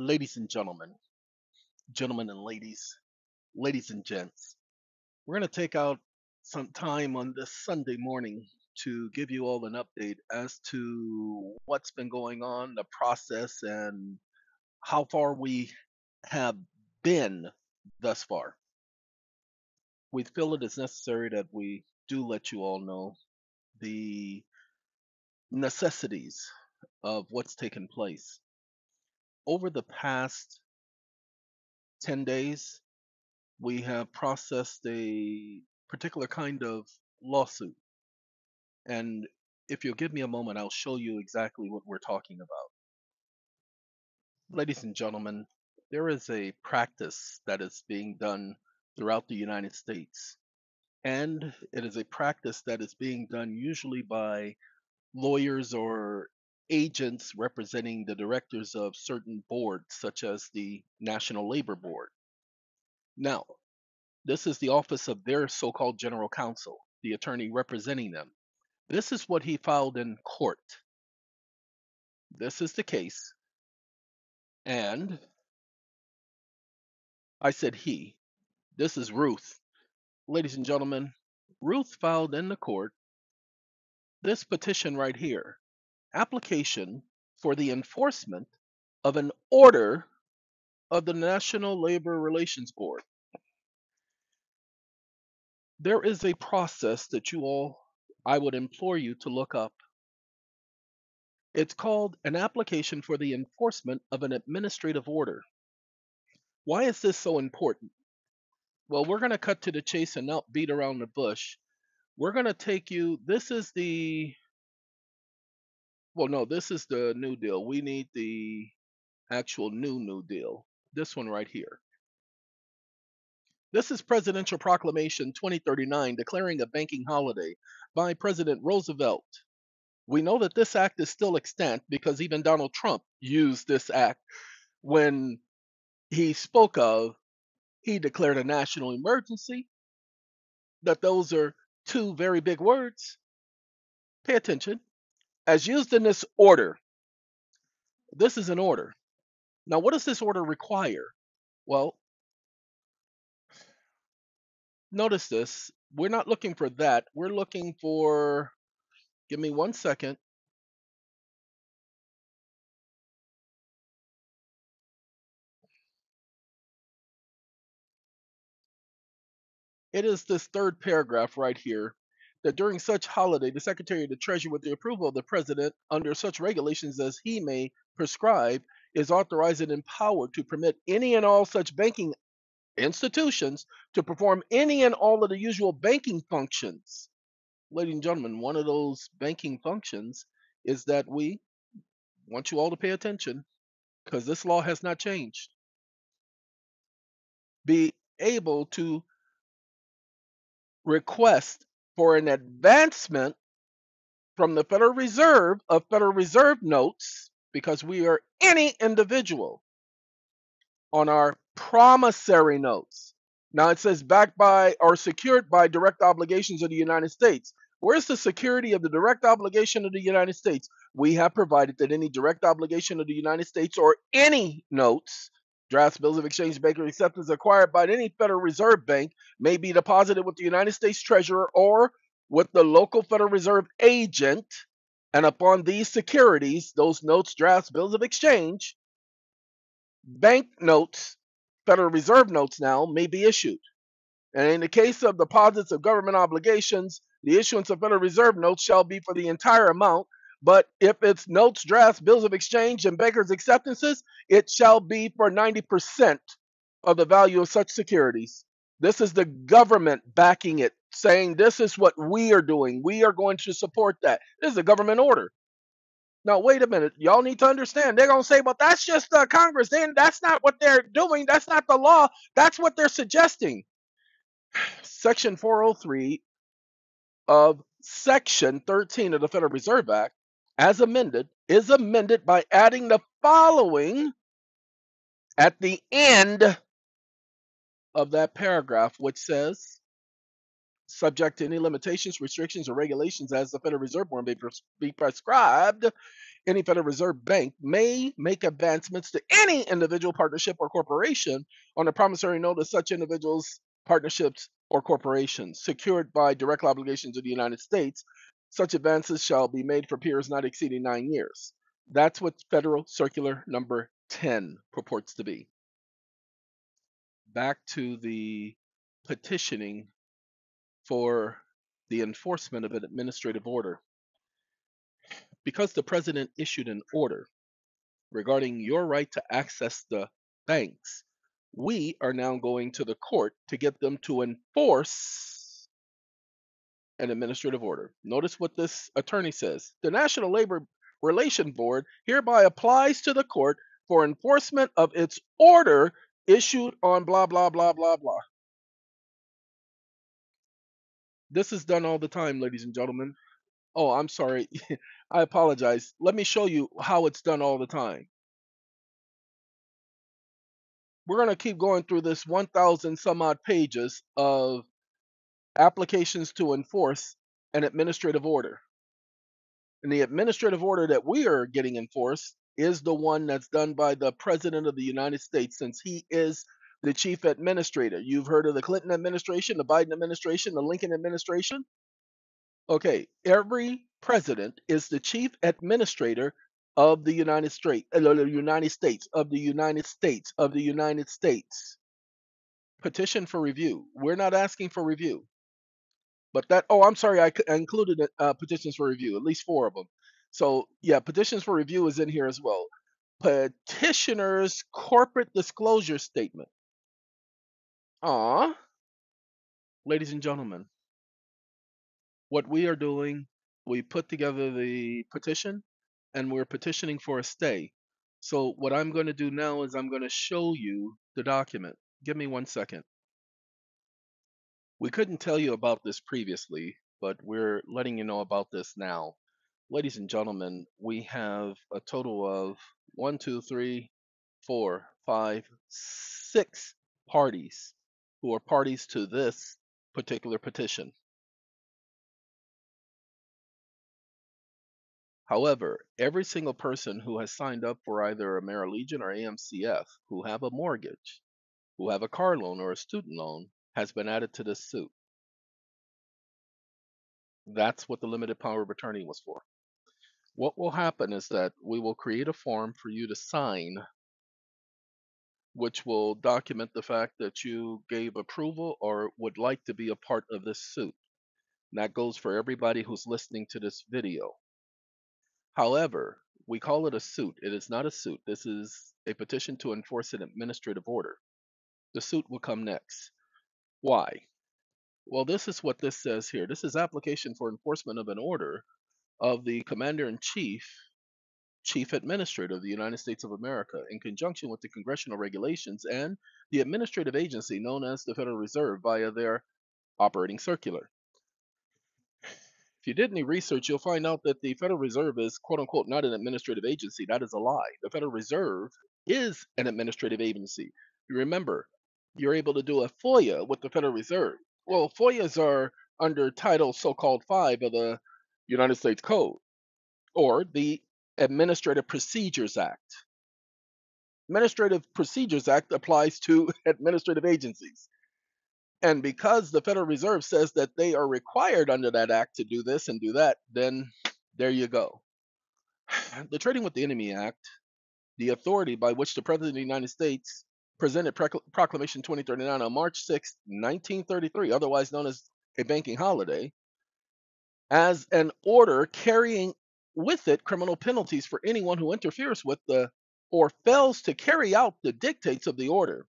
Ladies and gentlemen, gentlemen and ladies, ladies and gents, we're going to take out some time on this Sunday morning to give you all an update as to what's been going on, the process, and how far we have been thus far. We feel it is necessary that we do let you all know the necessities of what's taken place. Over the past 10 days, we have processed a particular kind of lawsuit. And if you'll give me a moment, I'll show you exactly what we're talking about. Ladies and gentlemen, there is a practice that is being done throughout the United States. And it is a practice that is being done usually by lawyers or agents representing the directors of certain boards, such as the National Labor Board. Now, this is the office of their so called general counsel, the attorney representing them. This is what he filed in court. This is the case. And I said he. This is Ruth. Ladies and gentlemen, Ruth filed in the court this petition right here application for the enforcement of an order of the National Labor Relations Board. There is a process that you all, I would implore you to look up. It's called an application for the enforcement of an administrative order. Why is this so important? Well, we're going to cut to the chase and not beat around the bush. We're going to take you, this is the well, no, this is the New Deal. We need the actual new New Deal. This one right here. This is Presidential Proclamation 2039 declaring a banking holiday by President Roosevelt. We know that this act is still extant because even Donald Trump used this act when he spoke of he declared a national emergency. That those are two very big words. Pay attention as used in this order, this is an order. Now, what does this order require? Well, notice this. We're not looking for that. We're looking for, give me one second. It is this third paragraph right here that during such holiday, the Secretary of the Treasury, with the approval of the President, under such regulations as he may prescribe, is authorized and empowered to permit any and all such banking institutions to perform any and all of the usual banking functions. Ladies and gentlemen, one of those banking functions is that we want you all to pay attention because this law has not changed. Be able to request for an advancement from the Federal Reserve of Federal Reserve notes because we are any individual on our promissory notes. Now it says backed by or secured by direct obligations of the United States. Where's the security of the direct obligation of the United States? We have provided that any direct obligation of the United States or any notes Drafts, bills of exchange, bank acceptance acquired by any Federal Reserve Bank may be deposited with the United States Treasurer or with the local Federal Reserve agent. And upon these securities, those notes, drafts, bills of exchange, bank notes, Federal Reserve notes now may be issued. And in the case of deposits of government obligations, the issuance of Federal Reserve notes shall be for the entire amount but if it's notes, drafts, bills of exchange, and bankers' acceptances, it shall be for 90% of the value of such securities. This is the government backing it, saying this is what we are doing. We are going to support that. This is a government order. Now, wait a minute. Y'all need to understand. They're going to say, well, that's just uh, Congress. Then that's not what they're doing. That's not the law. That's what they're suggesting. Section 403 of Section 13 of the Federal Reserve Act as amended, is amended by adding the following at the end of that paragraph, which says, subject to any limitations, restrictions, or regulations as the Federal Reserve Board may be prescribed any Federal Reserve bank may make advancements to any individual partnership or corporation on a promissory note of such individuals, partnerships, or corporations secured by direct obligations of the United States. Such advances shall be made for periods not exceeding nine years. That's what Federal Circular Number 10 purports to be. Back to the petitioning for the enforcement of an administrative order. Because the president issued an order regarding your right to access the banks, we are now going to the court to get them to enforce an administrative order. Notice what this attorney says. The National Labor Relation Board hereby applies to the court for enforcement of its order issued on blah, blah, blah, blah, blah. This is done all the time, ladies and gentlemen. Oh, I'm sorry. I apologize. Let me show you how it's done all the time. We're going to keep going through this 1,000 some odd pages of applications to enforce an administrative order. And the administrative order that we are getting enforced is the one that's done by the President of the United States, since he is the chief administrator. You've heard of the Clinton administration, the Biden administration, the Lincoln administration. Okay, every president is the chief administrator of the United States, uh, the United States, of the United States, of the United States. Petition for review. We're not asking for review. But that, oh, I'm sorry, I, included uh, petitions for review, at least four of them. So, yeah, petitions for review is in here as well. Petitioner's corporate disclosure statement. Ah, ladies and gentlemen, what we are doing, we put together the petition and we're petitioning for a stay. So what I'm going to do now is I'm going to show you the document. Give me one second. We couldn't tell you about this previously, but we're letting you know about this now. Ladies and gentlemen, we have a total of one, two, three, four, five, six parties who are parties to this particular petition. However, every single person who has signed up for either Amerilegion or AMCF who have a mortgage, who have a car loan or a student loan, has been added to this suit. That's what the limited power of attorney was for. What will happen is that we will create a form for you to sign, which will document the fact that you gave approval or would like to be a part of this suit. And that goes for everybody who's listening to this video. However, we call it a suit. It is not a suit. This is a petition to enforce an administrative order. The suit will come next. Why? Well, this is what this says here. This is application for enforcement of an order of the Commander in Chief, Chief Administrator of the United States of America, in conjunction with the congressional regulations and the administrative agency known as the Federal Reserve via their operating circular If you did any research, you'll find out that the Federal Reserve is quote unquote not an administrative agency. That is a lie. The Federal Reserve is an administrative agency. You remember, you're able to do a FOIA with the Federal Reserve. Well, FOIAs are under Title so called 5 of the United States Code or the Administrative Procedures Act. Administrative Procedures Act applies to administrative agencies. And because the Federal Reserve says that they are required under that act to do this and do that, then there you go. The Trading with the Enemy Act, the authority by which the President of the United States presented Proclamation 2039 on March 6, 1933, otherwise known as a banking holiday, as an order carrying with it criminal penalties for anyone who interferes with the or fails to carry out the dictates of the order.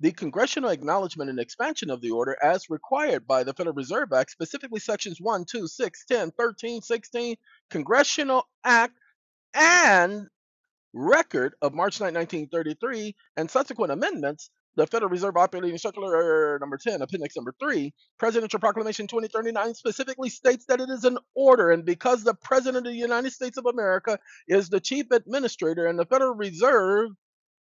The congressional acknowledgement and expansion of the order as required by the Federal Reserve Act, specifically sections 1, 2, 6, 10, 13, 16, Congressional Act, and record of March 9, 1933, and subsequent amendments, the Federal Reserve Operating Circular uh, number 10, Appendix number 3, Presidential Proclamation 2039 specifically states that it is an order, and because the President of the United States of America is the chief administrator and the Federal Reserve,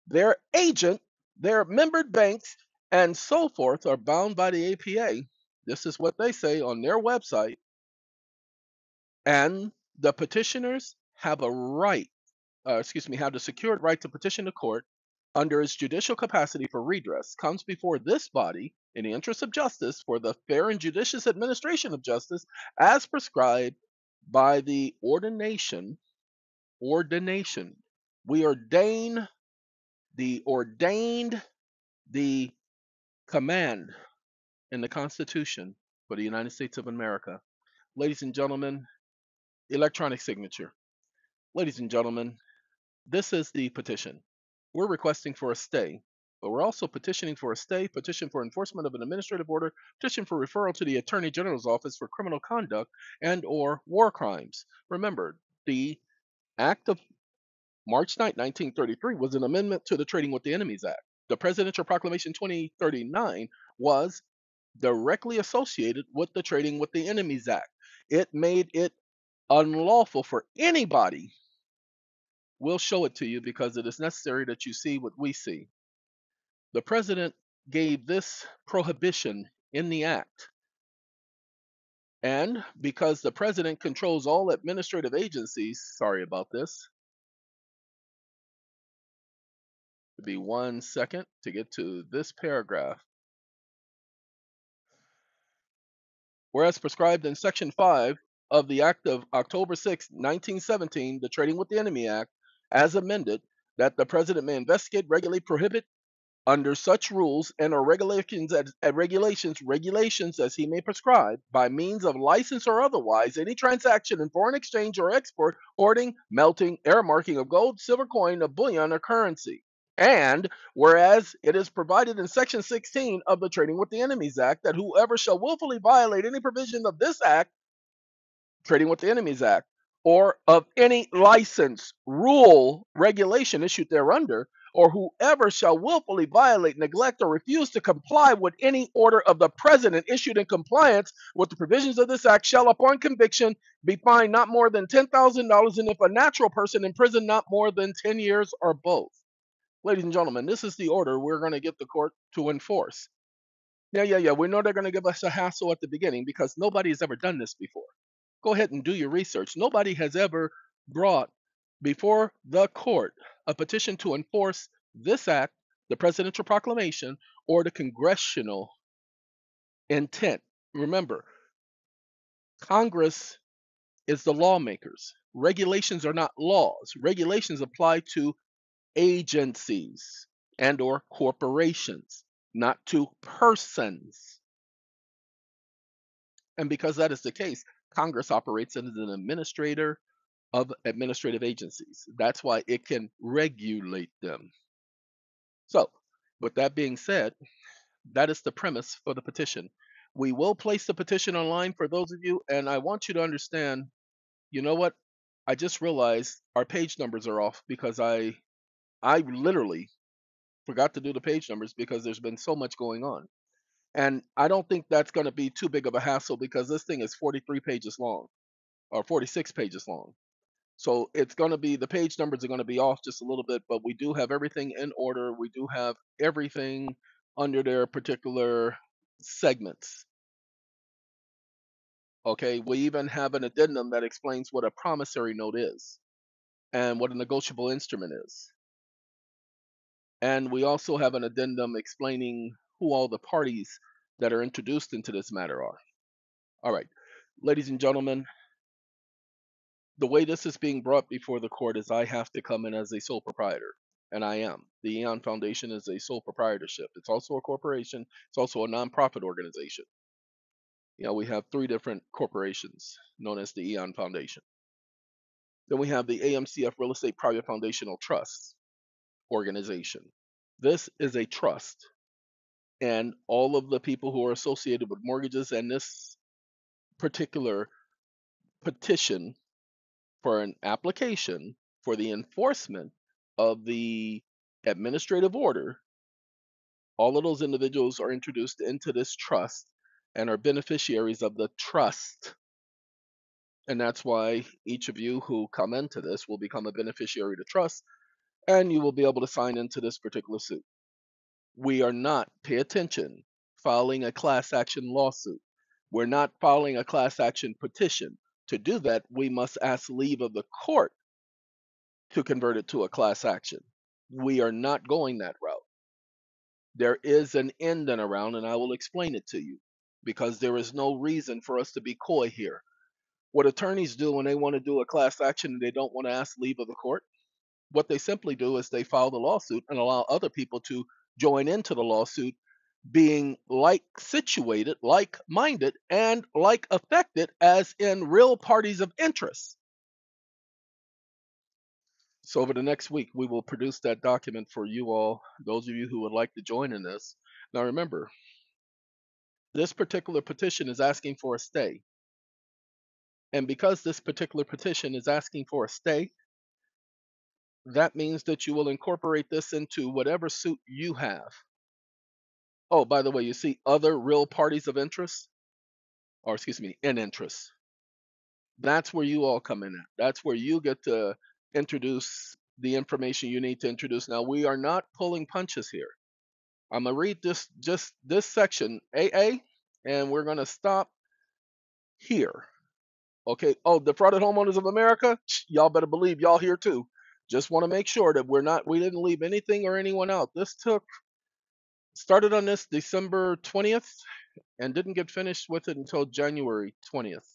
their agent, their membered banks and so forth are bound by the APA. This is what they say on their website. And the petitioners have a right, uh, excuse me, have the secured right to petition the court under its judicial capacity for redress comes before this body in the interest of justice for the fair and judicious administration of justice as prescribed by the ordination ordination. We ordain the ordained the command in the constitution for the united states of america. Ladies and gentlemen electronic signature. Ladies and gentlemen this is the petition we're requesting for a stay, but we're also petitioning for a stay, petition for enforcement of an administrative order, petition for referral to the Attorney General's office for criminal conduct and or war crimes. Remember, the Act of March 9, 1933 was an amendment to the Trading with the Enemies Act. The Presidential Proclamation 2039 was directly associated with the Trading with the Enemies Act. It made it unlawful for anybody We'll show it to you because it is necessary that you see what we see. The president gave this prohibition in the act. And because the president controls all administrative agencies, sorry about this. It'll be one second to get to this paragraph. Whereas prescribed in Section 5 of the Act of October 6, 1917, the Trading with the Enemy Act, as amended, that the president may investigate, regulate, prohibit under such rules and or regulations as, uh, regulations regulations as he may prescribe by means of license or otherwise any transaction in foreign exchange or export hoarding melting air marking of gold silver coin bullion or currency. And whereas it is provided in section 16 of the trading with the enemies act that whoever shall willfully violate any provision of this act trading with the enemies act or of any license, rule, regulation issued thereunder, or whoever shall willfully violate, neglect, or refuse to comply with any order of the president issued in compliance with the provisions of this act shall, upon conviction, be fined not more than $10,000 and if a natural person in prison, not more than 10 years or both. Ladies and gentlemen, this is the order we're going to get the court to enforce. Yeah, yeah, yeah. We know they're going to give us a hassle at the beginning because nobody has ever done this before go ahead and do your research. Nobody has ever brought before the court a petition to enforce this act, the presidential proclamation, or the congressional intent. Remember, Congress is the lawmakers. Regulations are not laws. Regulations apply to agencies and or corporations, not to persons. And because that is the case, Congress operates as an administrator of administrative agencies. That's why it can regulate them. So, with that being said, that is the premise for the petition. We will place the petition online for those of you, and I want you to understand you know what? I just realized our page numbers are off because I I literally forgot to do the page numbers because there's been so much going on. And I don't think that's going to be too big of a hassle because this thing is 43 pages long or 46 pages long. So it's going to be the page numbers are going to be off just a little bit, but we do have everything in order. We do have everything under their particular segments. Okay, we even have an addendum that explains what a promissory note is and what a negotiable instrument is. And we also have an addendum explaining who all the parties that are introduced into this matter are. All right, ladies and gentlemen, the way this is being brought before the court is I have to come in as a sole proprietor, and I am. The EeoN Foundation is a sole proprietorship. It's also a corporation. It's also a nonprofit organization. You know, we have three different corporations known as the EeoN Foundation. Then we have the AMCF Real Estate Private Foundational Trust organization. This is a trust and all of the people who are associated with mortgages and this particular petition for an application for the enforcement of the administrative order, all of those individuals are introduced into this trust and are beneficiaries of the trust. And that's why each of you who come into this will become a beneficiary to trust and you will be able to sign into this particular suit we are not, pay attention, filing a class action lawsuit. We're not filing a class action petition. To do that, we must ask leave of the court to convert it to a class action. We are not going that route. There is an end and around, and I will explain it to you because there is no reason for us to be coy here. What attorneys do when they want to do a class action and they don't want to ask leave of the court, what they simply do is they file the lawsuit and allow other people to join into the lawsuit being like situated, like minded, and like affected as in real parties of interest. So over the next week, we will produce that document for you all, those of you who would like to join in this. Now remember, this particular petition is asking for a stay. And because this particular petition is asking for a stay, that means that you will incorporate this into whatever suit you have. Oh, by the way, you see other real parties of interest, or excuse me, in interest. That's where you all come in at. That's where you get to introduce the information you need to introduce. Now, we are not pulling punches here. I'm gonna read this just this section, AA, and we're gonna stop here. Okay. Oh, defrauded homeowners of America, y'all better believe y'all here too. Just want to make sure that we're not we didn't leave anything or anyone out. This took started on this December 20th and didn't get finished with it until January 20th.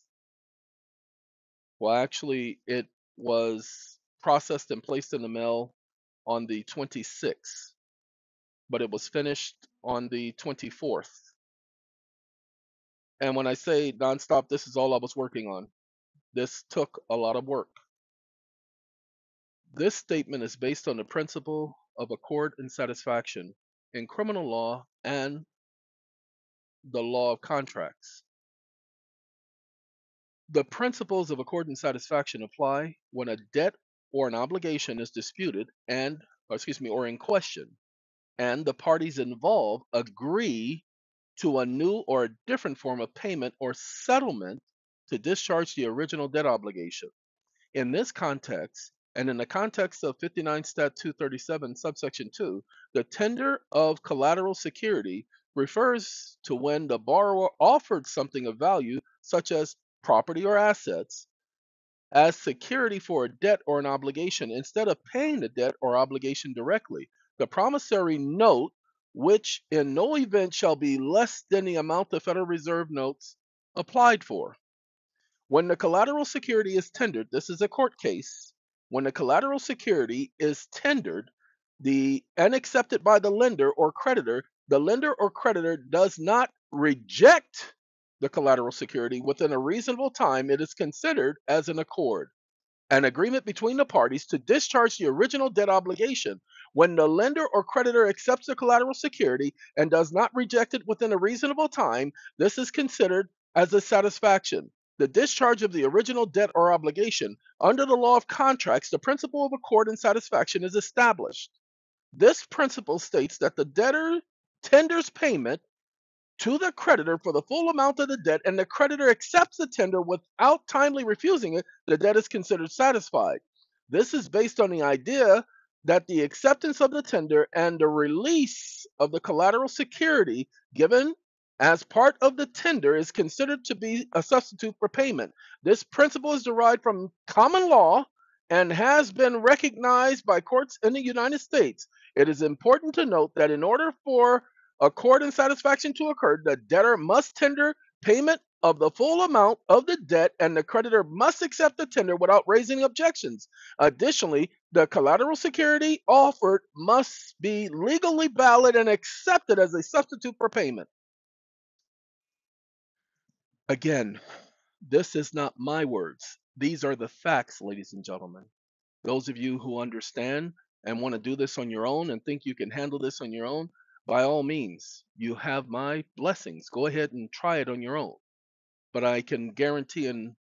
Well, actually, it was processed and placed in the mail on the 26th, but it was finished on the 24th. And when I say nonstop, this is all I was working on. This took a lot of work. This statement is based on the principle of accord and satisfaction in criminal law and the law of contracts. The principles of accord and satisfaction apply when a debt or an obligation is disputed and, excuse me, or in question, and the parties involved agree to a new or a different form of payment or settlement to discharge the original debt obligation. In this context, and in the context of 59 Stat 237, subsection 2, the tender of collateral security refers to when the borrower offered something of value, such as property or assets, as security for a debt or an obligation instead of paying the debt or obligation directly. The promissory note, which in no event shall be less than the amount the Federal Reserve notes applied for. When the collateral security is tendered, this is a court case, when the collateral security is tendered the and accepted by the lender or creditor, the lender or creditor does not reject the collateral security within a reasonable time, it is considered as an accord. An agreement between the parties to discharge the original debt obligation. When the lender or creditor accepts the collateral security and does not reject it within a reasonable time, this is considered as a satisfaction the discharge of the original debt or obligation, under the law of contracts, the principle of accord and satisfaction is established. This principle states that the debtor tenders payment to the creditor for the full amount of the debt and the creditor accepts the tender without timely refusing it, the debt is considered satisfied. This is based on the idea that the acceptance of the tender and the release of the collateral security given as part of the tender is considered to be a substitute for payment. This principle is derived from common law and has been recognized by courts in the United States. It is important to note that in order for accord and satisfaction to occur, the debtor must tender payment of the full amount of the debt and the creditor must accept the tender without raising objections. Additionally, the collateral security offered must be legally valid and accepted as a substitute for payment. Again, this is not my words. These are the facts, ladies and gentlemen. Those of you who understand and want to do this on your own and think you can handle this on your own, by all means, you have my blessings. Go ahead and try it on your own. But I can guarantee and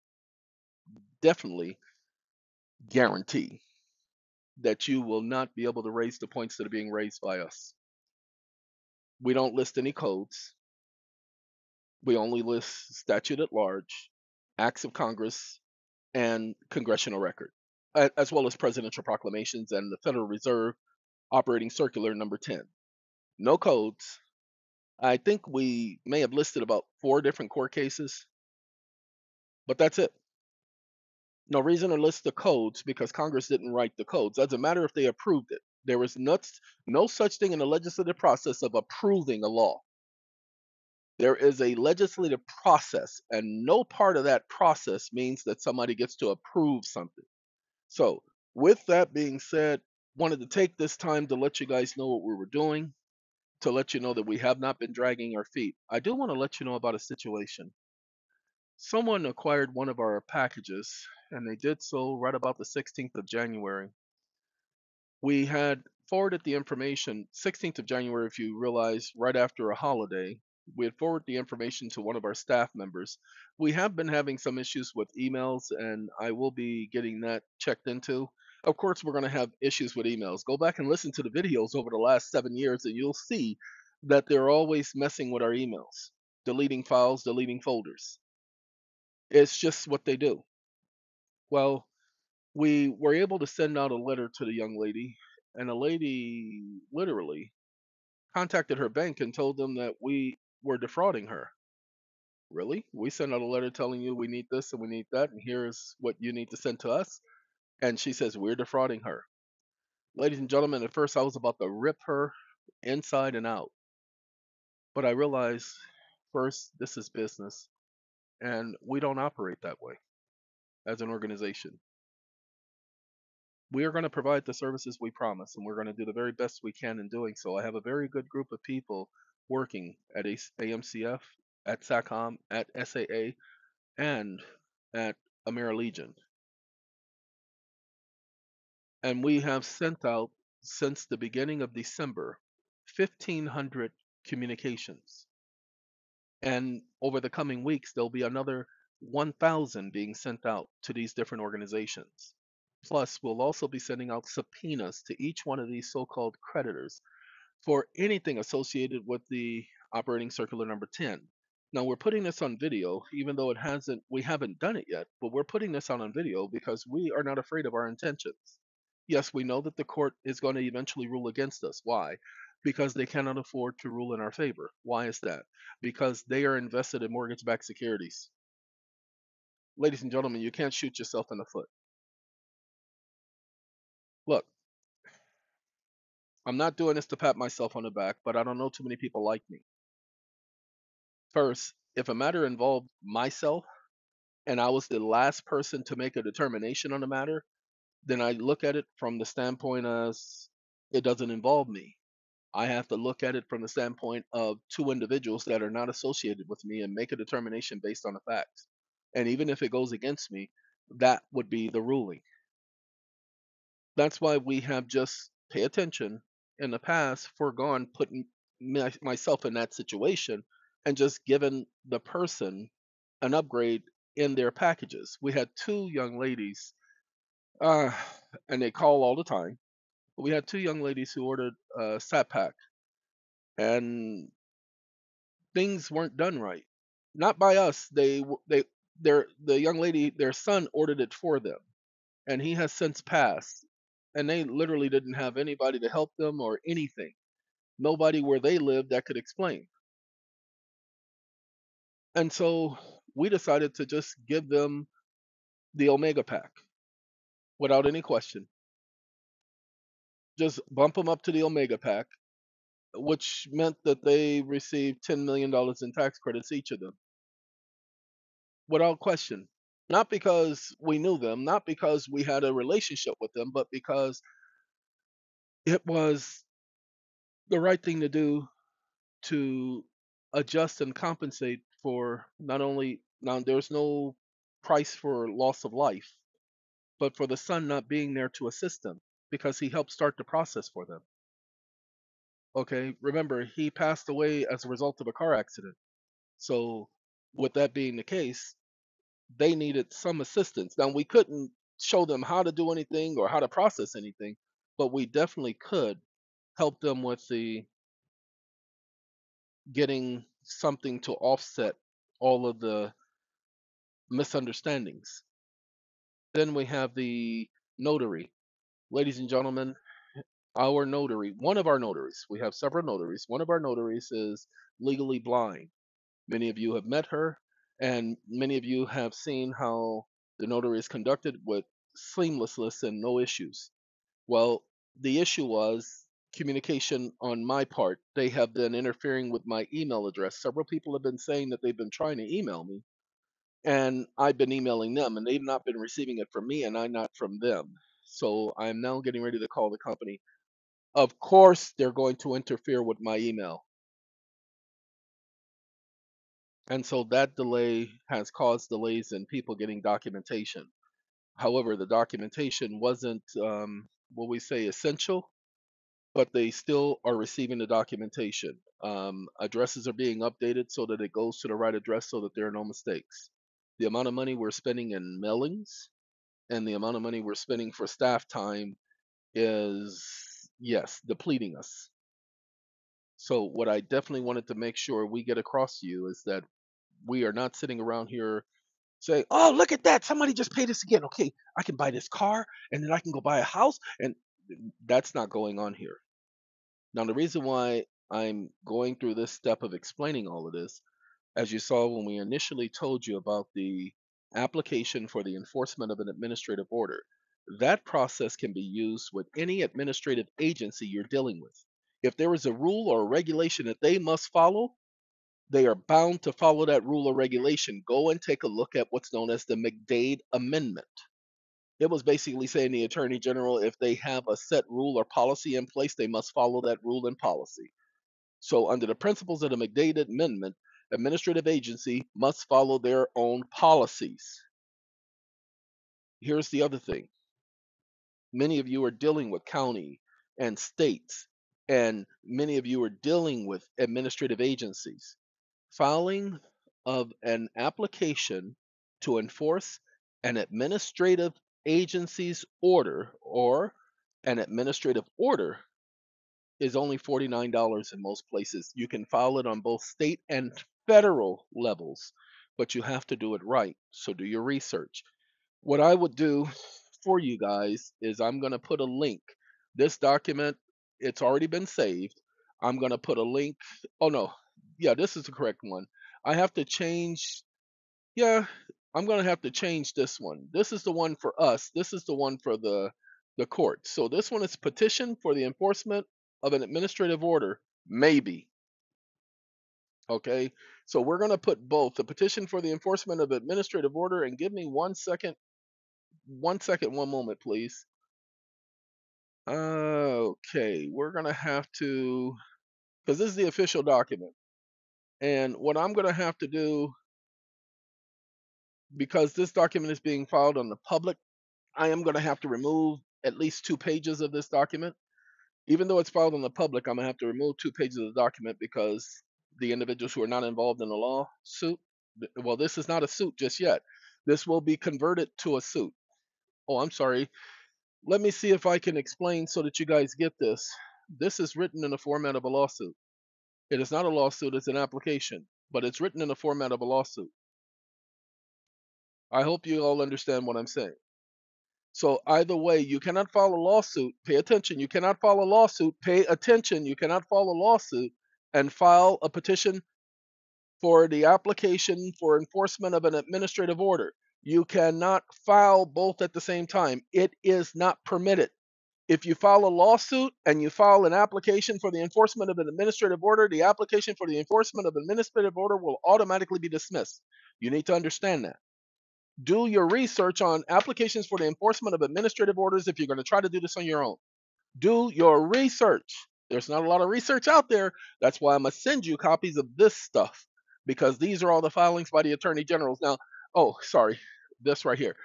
definitely guarantee that you will not be able to raise the points that are being raised by us. We don't list any codes. We only list statute at large, acts of Congress, and congressional record, as well as presidential proclamations and the Federal Reserve Operating Circular number 10. No codes. I think we may have listed about four different court cases, but that's it. No reason to list the codes because Congress didn't write the codes. Doesn't matter if they approved it. There was nuts, no such thing in the legislative process of approving a law. There is a legislative process, and no part of that process means that somebody gets to approve something. So, with that being said, wanted to take this time to let you guys know what we were doing, to let you know that we have not been dragging our feet. I do want to let you know about a situation. Someone acquired one of our packages, and they did so right about the 16th of January. We had forwarded the information 16th of January, if you realize, right after a holiday. We had forwarded the information to one of our staff members. We have been having some issues with emails, and I will be getting that checked into. Of course, we're going to have issues with emails. Go back and listen to the videos over the last seven years, and you'll see that they're always messing with our emails, deleting files, deleting folders. It's just what they do. Well, we were able to send out a letter to the young lady, and the lady literally contacted her bank and told them that we were defrauding her. Really? We sent out a letter telling you we need this and we need that, and here's what you need to send to us. And she says we're defrauding her. Ladies and gentlemen, at first I was about to rip her inside and out. But I realized first, this is business, and we don't operate that way as an organization. We are going to provide the services we promise, and we're going to do the very best we can in doing so. I have a very good group of people working at AMCF, at SACOM, at SAA, and at Legion, And we have sent out since the beginning of December 1,500 communications. And over the coming weeks, there'll be another 1,000 being sent out to these different organizations. Plus, we'll also be sending out subpoenas to each one of these so-called creditors for anything associated with the operating circular number 10. Now we're putting this on video, even though it hasn't, we haven't done it yet, but we're putting this on on video because we are not afraid of our intentions. Yes, we know that the court is going to eventually rule against us. Why? Because they cannot afford to rule in our favor. Why is that? Because they are invested in mortgage backed securities. Ladies and gentlemen, you can't shoot yourself in the foot. I'm not doing this to pat myself on the back, but I don't know too many people like me. First, if a matter involved myself and I was the last person to make a determination on the matter, then I look at it from the standpoint as it doesn't involve me. I have to look at it from the standpoint of two individuals that are not associated with me and make a determination based on the facts. And even if it goes against me, that would be the ruling. That's why we have just pay attention in the past foregone putting my, myself in that situation and just given the person an upgrade in their packages. We had two young ladies, uh, and they call all the time. We had two young ladies who ordered a sat pack, and things weren't done right. Not by us. They they their the young lady their son ordered it for them, and he has since passed. And they literally didn't have anybody to help them or anything. Nobody where they lived that could explain. And so we decided to just give them the Omega Pack without any question. Just bump them up to the Omega Pack, which meant that they received $10 million in tax credits, each of them, without question. Not because we knew them, not because we had a relationship with them, but because it was the right thing to do to adjust and compensate for not only now there's no price for loss of life, but for the son not being there to assist them because he helped start the process for them. Okay, remember he passed away as a result of a car accident. So, with that being the case, they needed some assistance. Now, we couldn't show them how to do anything or how to process anything, but we definitely could help them with the getting something to offset all of the misunderstandings. Then we have the notary. Ladies and gentlemen, our notary, one of our notaries, we have several notaries. One of our notaries is legally blind. Many of you have met her, and many of you have seen how The notary is conducted with seamlessness and no issues. Well, the issue was communication on my part. They have been interfering with my email address. Several people have been saying that they've been trying to email me, and I've been emailing them, and they've not been receiving it from me, and I not from them. So I'm now getting ready to call the company. Of course, they're going to interfere with my email. And so that delay has caused delays in people getting documentation. However, the documentation wasn't um, what we say essential, but they still are receiving the documentation. Um, addresses are being updated so that it goes to the right address so that there are no mistakes. The amount of money we're spending in mailings and the amount of money we're spending for staff time is, yes, depleting us. So, what I definitely wanted to make sure we get across to you is that we are not sitting around here saying, "Oh, look at that! Somebody just paid us again. Okay, I can buy this car, and then I can go buy a house." And that's not going on here. Now, the reason why I'm going through this step of explaining all of this, as you saw when we initially told you about the application for the enforcement of an administrative order, that process can be used with any administrative agency you're dealing with. If there is a rule or a regulation that they must follow, they are bound to follow that rule or regulation. Go and take a look at what's known as the McDade Amendment. It was basically saying the Attorney General, if they have a set rule or policy in place, they must follow that rule and policy. So, under the principles of the McDade Amendment, administrative agency must follow their own policies. Here's the other thing many of you are dealing with county and states, and many of you are dealing with administrative agencies filing of an application to enforce an administrative agency's order or an administrative order is only $49 in most places. You can file it on both state and federal levels, but you have to do it right. So do your research. What I would do for you guys is I'm going to put a link. This document, it's already been saved. I'm going to put a link. Oh, no, yeah, this is the correct one. I have to change. Yeah, I'm gonna have to change this one. This is the one for us. This is the one for the the court. So this one is petition for the enforcement of an administrative order. Maybe. Okay. So we're gonna put both the petition for the enforcement of administrative order and give me one second. One second, one moment, please. Okay, we're gonna have to because this is the official document. And what I'm going to have to do, because this document is being filed on the public, I am going to have to remove at least two pages of this document. Even though it's filed on the public, I'm going to have to remove two pages of the document because the individuals who are not involved in the lawsuit, well, this is not a suit just yet. This will be converted to a suit. Oh, I'm sorry. Let me see if I can explain so that you guys get this. This is written in the format of a lawsuit. It is not a lawsuit, it's an application, but it's written in the format of a lawsuit. I hope you all understand what I'm saying. So either way, you cannot file a lawsuit, pay attention, you cannot file a lawsuit, pay attention, you cannot file a lawsuit and file a petition for the application for enforcement of an administrative order. You cannot file both at the same time. It is not permitted. If you file a lawsuit and you file an application for the enforcement of an administrative order, the application for the enforcement of an administrative order will automatically be dismissed. You need to understand that. Do your research on applications for the enforcement of administrative orders if you're going to try to do this on your own. Do your research. There's not a lot of research out there. That's why I'm going to send you copies of this stuff because these are all the filings by the attorney generals. Now, oh, sorry, this right here.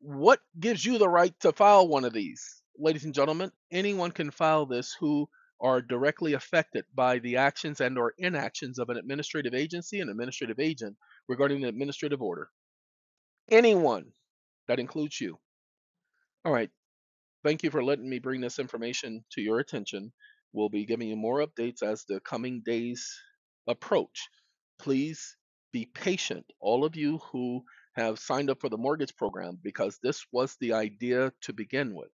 What gives you the right to file one of these? Ladies and gentlemen, anyone can file this who are directly affected by the actions and or inactions of an administrative agency and administrative agent regarding the administrative order. Anyone, that includes you. All right, thank you for letting me bring this information to your attention. We'll be giving you more updates as the coming days approach. Please be patient, all of you who have signed up for the mortgage program, because this was the idea to begin with.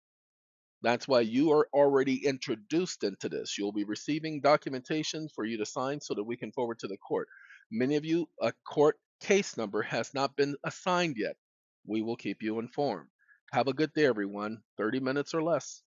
That's why you are already introduced into this. You'll be receiving documentation for you to sign so that we can forward to the court. Many of you, a court case number has not been assigned yet. we will keep you informed. Have a good day, everyone. 30 minutes or less.